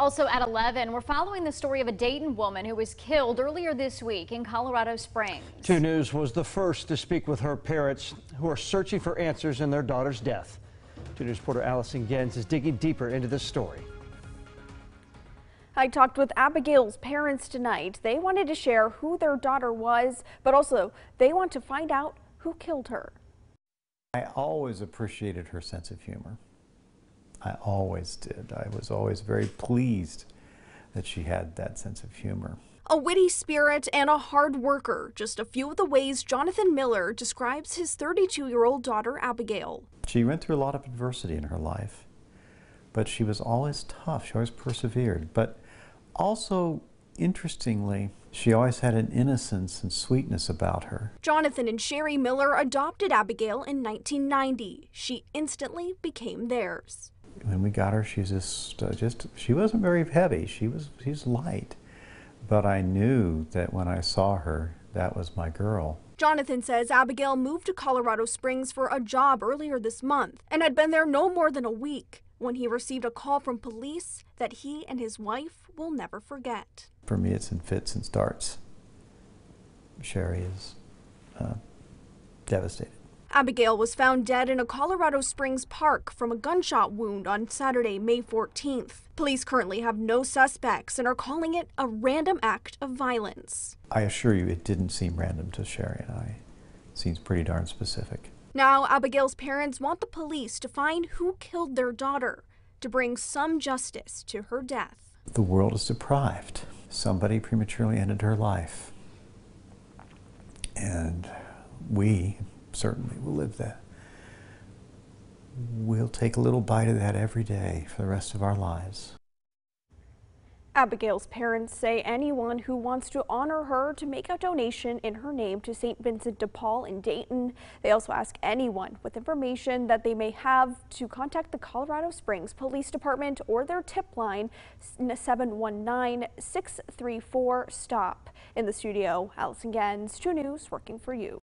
Also at 11, we're following the story of a Dayton woman who was killed earlier this week in Colorado Springs. 2 News was the first to speak with her parents who are searching for answers in their daughter's death. 2 News reporter Allison Gens is digging deeper into this story. I talked with Abigail's parents tonight. They wanted to share who their daughter was, but also they want to find out who killed her. I always appreciated her sense of humor. I always did. I was always very pleased that she had that sense of humor. A witty spirit and a hard worker, just a few of the ways Jonathan Miller describes his 32 year old daughter Abigail. She went through a lot of adversity in her life, but she was always tough. She always persevered. But also, interestingly, she always had an innocence and sweetness about her. Jonathan and Sherry Miller adopted Abigail in 1990. She instantly became theirs when we got her, she's just, uh, just, she wasn't very heavy. She was, she's light. But I knew that when I saw her, that was my girl. Jonathan says Abigail moved to Colorado Springs for a job earlier this month and had been there no more than a week when he received a call from police that he and his wife will never forget. For me, it's in fits and starts. Sherry is uh, devastated. Abigail was found dead in a Colorado Springs park from a gunshot wound on Saturday, May 14th. Police currently have no suspects and are calling it a random act of violence. I assure you it didn't seem random to Sherry and I. It seems pretty darn specific. Now, Abigail's parents want the police to find who killed their daughter to bring some justice to her death. The world is deprived. Somebody prematurely ended her life. And we, certainly We'll live that. We'll take a little bite of that every day for the rest of our lives. Abigail's parents say anyone who wants to honor her to make a donation in her name to St. Vincent de Paul in Dayton. They also ask anyone with information that they may have to contact the Colorado Springs Police Department or their tip line 719-634-STOP. In the studio, Allison Gens, 2 News, working for you.